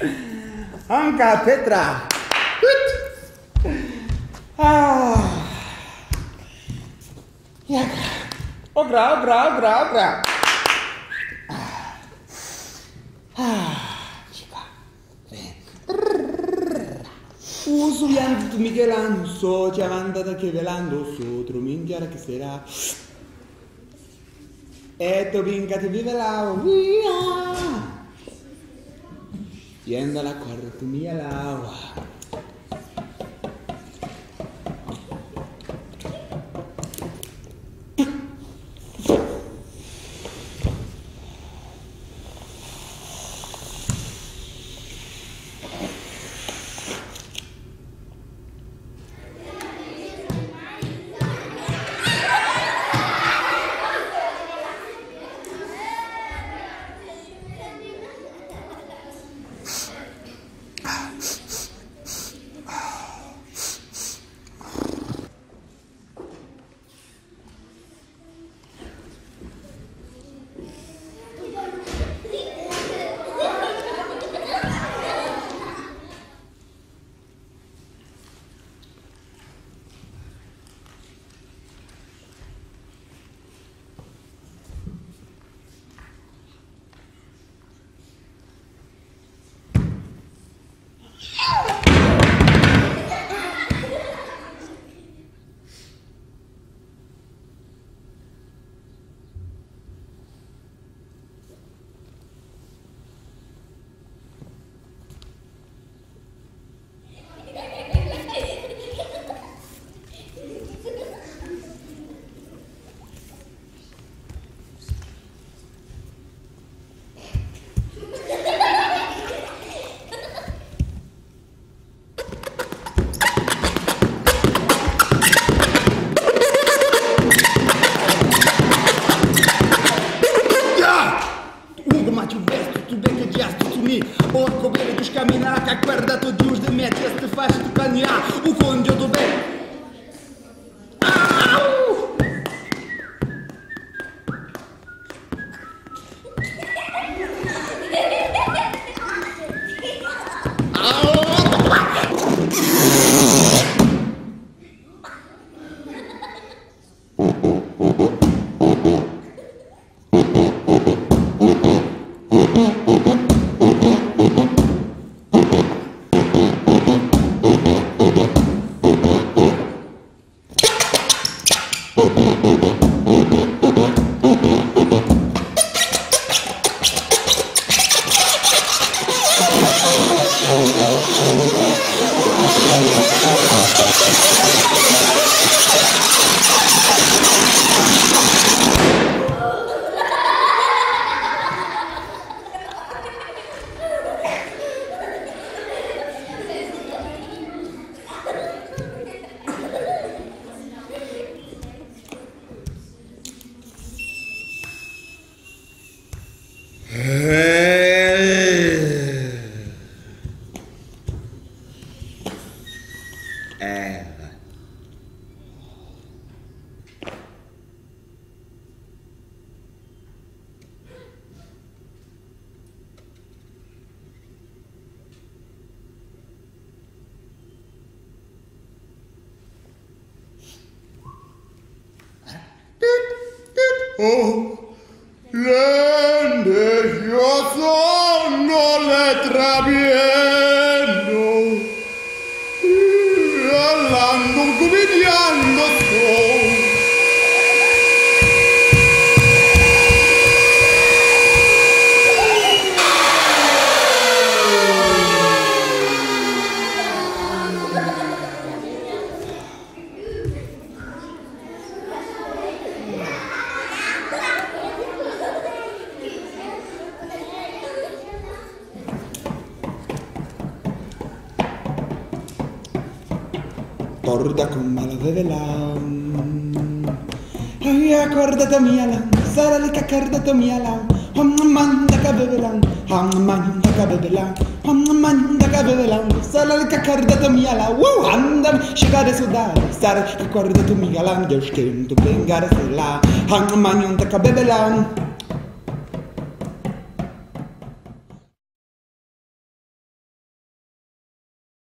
Anca Petra. Ah. Ogra, ogra, ogra, ogra. Cica. Uso tu Michelangelo, so chiamando da che velando, su truminchiara che sarà. E tu vinca ti vive là, via. Yendo la cuarta milla al agua. Tu que caminhar, que acorda todos os demetes, se fazes tocanhar o conde do bem. Oh, Rende io sono le trabiendo, parlando, comidiando, Corda con mala de la Ay, acordate mia la Sara le cacardate mia la Manda cabebelan Manda cabebelan Manda cabebelan Sara le cacardate mia la Woo, andam chegare sudare Sara acordate mia la Deus que tu pengare se la Manda cabebelan